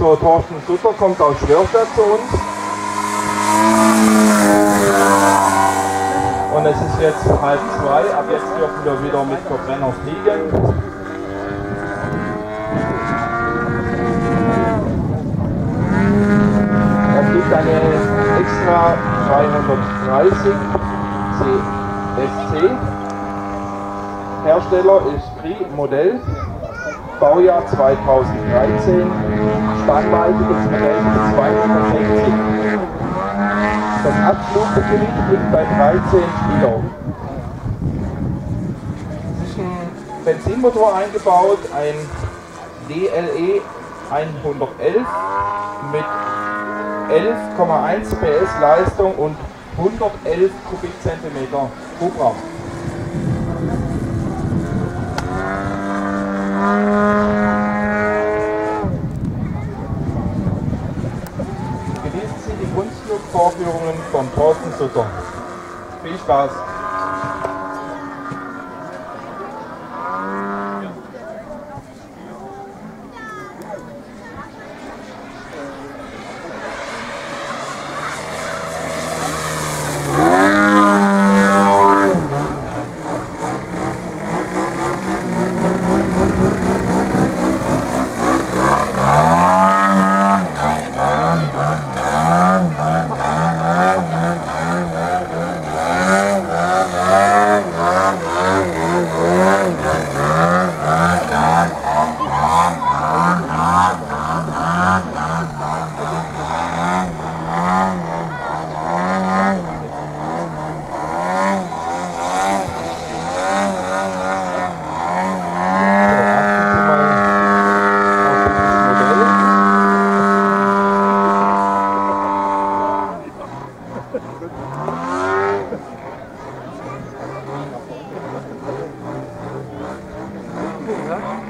Thorsten Sutter kommt aus Schwörstadt zu uns. Und es ist jetzt halb zwei, ab jetzt dürfen wir wieder mit Verbrenner fliegen. Es gibt eine extra 330 CSC. Hersteller ist Pri Modell, Baujahr 2013, Spannweite des Modells 260. Das Abfluggewicht liegt bei 13 Kilo. Es ist ein Benzinmotor eingebaut, ein DLE 111 mit 11,1 PS Leistung und 111 Kubikzentimeter Hubraum. Sutter. Viel Spaß! huh?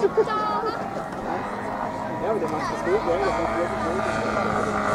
Stop! Os dois ganham, os dois.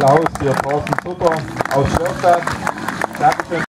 Applaus für Thorsten Sutter aus Schwerstadt. Dankeschön.